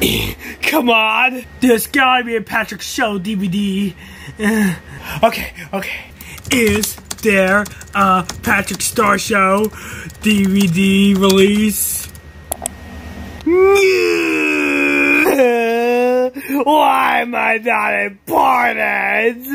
Come on. There's gotta be a Patrick Show DVD. Okay, okay. Is there a Patrick Star Show DVD release? Why am I not important?